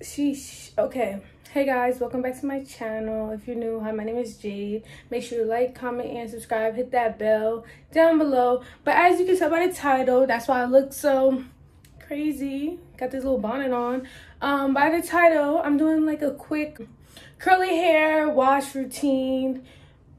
sheesh. Okay. Hey guys, welcome back to my channel. If you're new, hi, my name is Jade. Make sure you like, comment, and subscribe. Hit that bell down below. But as you can tell by the title, that's why I look so crazy. Got this little bonnet on. Um, by the title, I'm doing like a quick curly hair wash routine.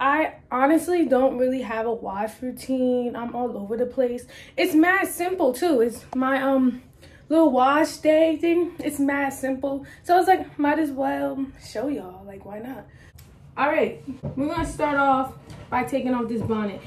I honestly don't really have a wash routine. I'm all over the place. It's mad simple too. It's my um little wash day thing. It's mad simple. So I was like, might as well show y'all. Like, why not? All right, we're gonna start off by taking off this bonnet.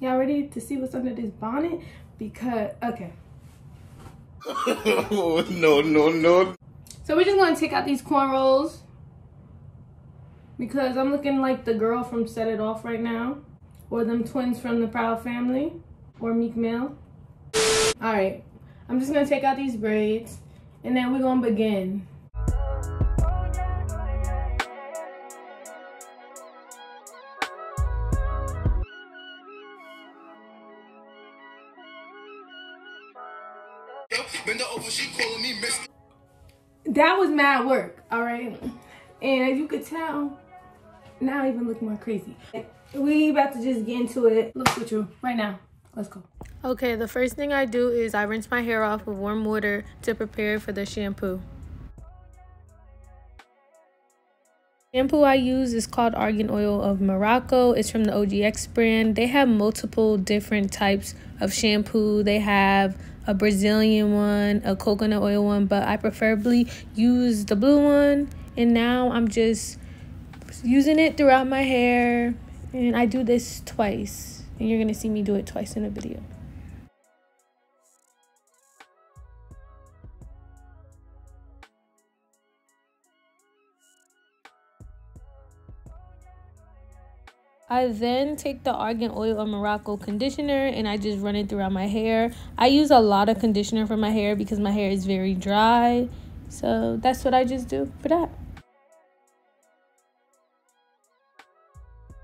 Y'all ready to see what's under this bonnet? Because, okay. Oh, no, no, no. So we're just gonna take out these cornrows because I'm looking like the girl from Set It Off right now, or them twins from the Proud Family, or Meek Mill. All right, I'm just gonna take out these braids, and then we're gonna begin. That was mad work, all right? And as you could tell, now I even look more crazy. We about to just get into it. Look with you right now. Let's go. Okay, the first thing I do is I rinse my hair off with warm water to prepare for the shampoo. Shampoo I use is called Argan Oil of Morocco. It's from the OGX brand. They have multiple different types of shampoo. They have a Brazilian one, a coconut oil one, but I preferably use the blue one. And now I'm just using it throughout my hair. And I do this twice. And you're to see me do it twice in a video. I then take the Argan Oil of Morocco conditioner and I just run it throughout my hair. I use a lot of conditioner for my hair because my hair is very dry. So that's what I just do for that.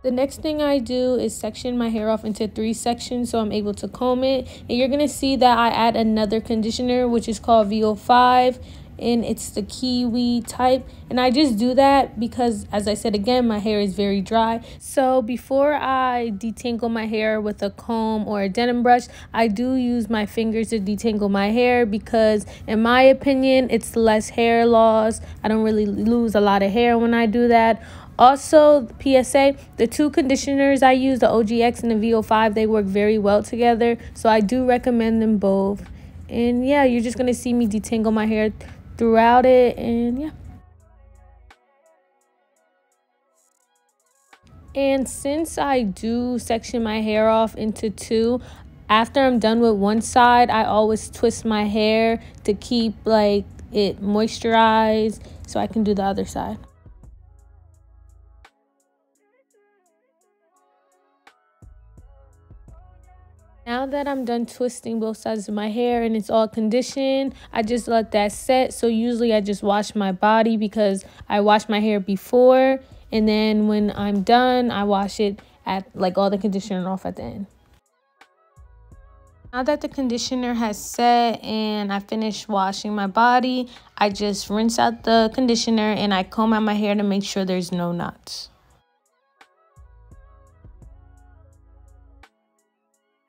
The next thing I do is section my hair off into three sections so I'm able to comb it. And you're going to see that I add another conditioner which is called VO5 and it's the kiwi type. And I just do that because as I said again my hair is very dry. So before I detangle my hair with a comb or a Denman brush I do use my fingers to detangle my hair because in my opinion it's less hair loss. I don't really lose a lot of hair when I do that also, PSA, the two conditioners I use, the OGX and the VO5, they work very well together. So I do recommend them both. And yeah, you're just going to see me detangle my hair throughout it and yeah and since I do section my hair off into two after I'm done with one side I always twist my hair to keep like it moisturized so I can do the other side Now that I'm done twisting both sides of my hair and it's all conditioned, I just let that set. So usually I just wash my body because I wash my hair before. And then when I'm done, I wash it at like all the conditioner off at the end. Now that the conditioner has set and I finished washing my body, I just rinse out the conditioner and I comb out my hair to make sure there's no knots.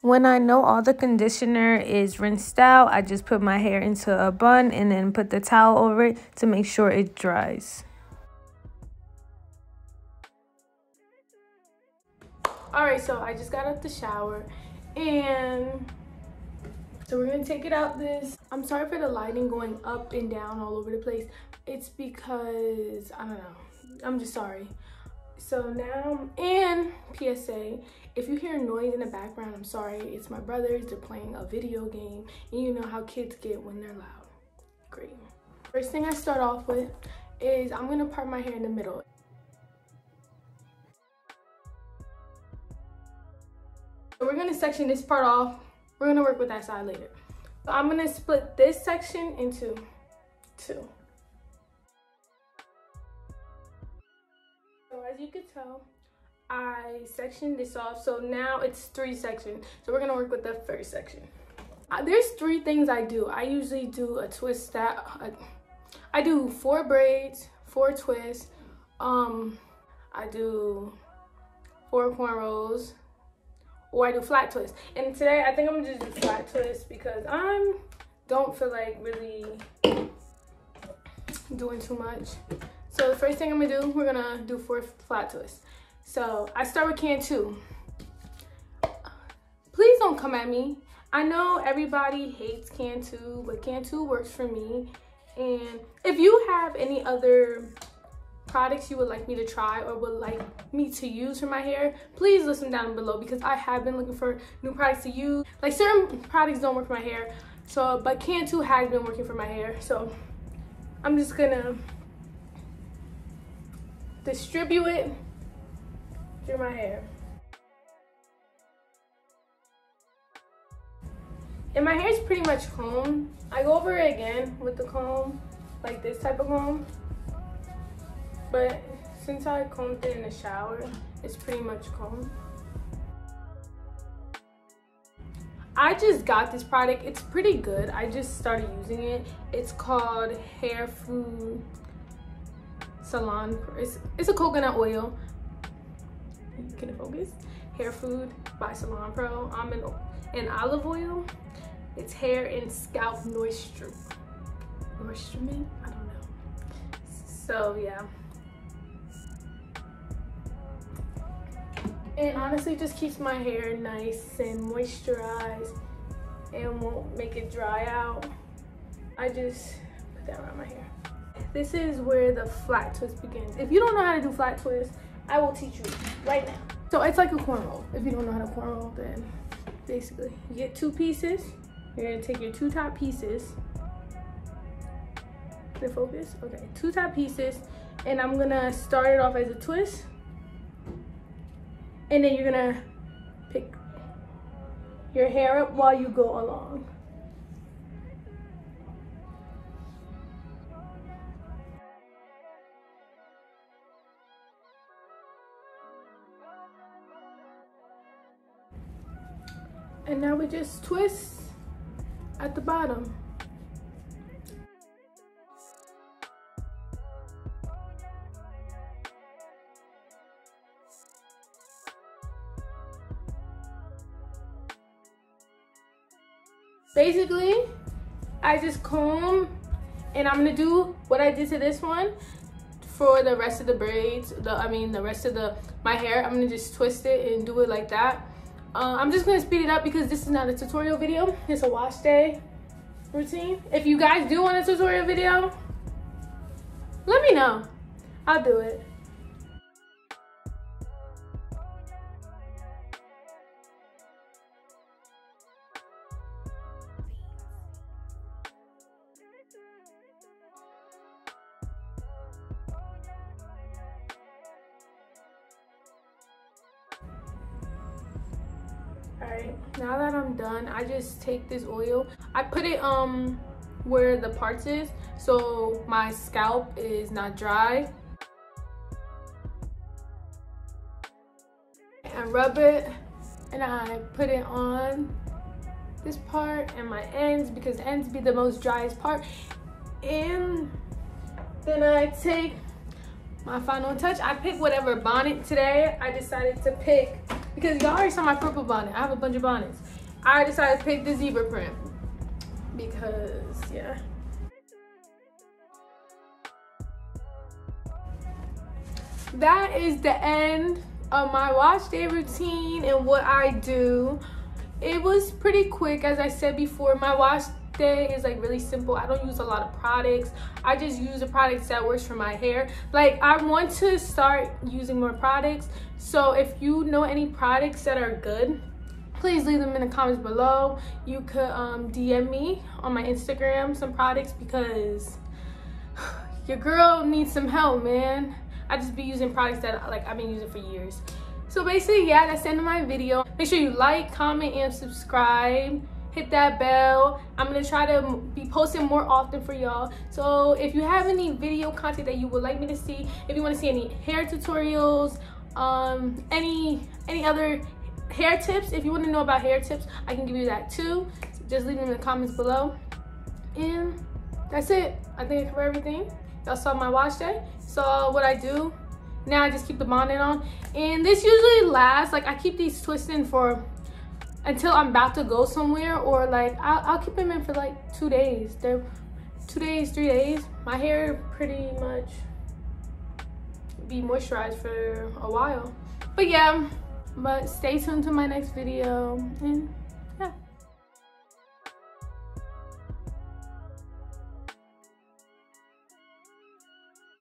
When I know all the conditioner is rinsed out, I just put my hair into a bun and then put the towel over it to make sure it dries. Alright, so I just got out the shower and so we're gonna take it out this. I'm sorry for the lighting going up and down all over the place. It's because, I don't know, I'm just sorry. So now, and PSA, if you hear noise in the background, I'm sorry. It's my brothers. They're playing a video game. And you know how kids get when they're loud. Great. First thing I start off with is I'm to part my hair in the middle. So we're to section this part off. We're to work with that side later. So I'm to split this section into two. Tell, I sectioned this off. So now it's three sections. So we're gonna work with the first section. Uh, there's three things I do. I usually do a twist that, uh, I do four braids, four twists. Um, I do four cornrows, or I do flat twists. And today I think I'm gonna just do flat twists because I'm don't feel like really doing too much. So the first thing I'm gonna do, we're gonna do four flat twists. So I start with Cantu. Please don't come at me. I know everybody hates Cantu, but Cantu works for me. And if you have any other products you would like me to try or would like me to use for my hair, please list them down below because I have been looking for new products to use. Like certain products don't work for my hair, so but Cantu has been working for my hair. So I'm just gonna distribute it through my hair. And my hair is pretty much combed. I go over it again with the comb, like this type of comb. But since I combed it in the shower, it's pretty much combed. I just got this product. It's pretty good. I just started using it. It's called Hair Food Salon. It's, it's a coconut oil. Can it focus? Hair Food by Salon Pro. I'm in, in olive oil. It's hair and scalp moisture. Moisturement? I don't know. So yeah. And honestly just keeps my hair nice and moisturized and won't make it dry out. I just put that around my hair. This is where the flat twist begins. If you don't know how to do flat twist, I will teach you right now. So it's like a cornrow. If you don't know how to cornrow, then basically you get two pieces you're gonna take your two top pieces. The focus? Okay, two top pieces. And I'm gonna start it off as a twist. And then you're gonna pick your hair up while you go along. And now we just twist at the bottom. Basically, I just comb and I'm gonna do what I did to this one for the rest of the braids, the I mean the rest of the my hair. I'm gonna just twist it and do it like that. Uh, I'm just gonna speed it up because this is not a tutorial video. It's a wash day routine. If you guys do want a tutorial video, let me know. I'll do it. Right now that i'm done i just take this oil. I put it um where the parts is so my scalp is not dry. And rub it and i put it on this part and my ends because ends be the most driest part. And then i take my final touch. I pick whatever bonnet today. I decided to pick because y'all already saw my purple bonnet. I have a bunch of bonnets. I decided to pick the zebra print because, yeah. That is the end of my wash day routine and what I do. It was pretty quick, as I said before. My wash day is like really simple. I don't use a lot of products. I just use the products that works for my hair. Like I want to start using more products. So if you know any products that are good, please leave them in the comments below. You could um, DM me on my Instagram some products because your girl needs some help, man. I just be using products that like I've been using for years. So basically, yeah, that's the end of my video. Make sure you like, comment, and subscribe hit that bell i'm gonna try to be posting more often for y'all so if you have any video content that you would like me to see if you want to see any hair tutorials um any any other hair tips if you want to know about hair tips i can give you that too so just leave them in the comments below and that's it. I think I covered everything. Y'all saw my wash day. So what I do, now I just keep the bonnet on. And this usually lasts, like I keep these twisting for until I'm about to go somewhere or like I'll, I'll keep them in for like two days. They're two days, three days. My hair pretty much be moisturized for a while. But yeah, but stay tuned to my next video and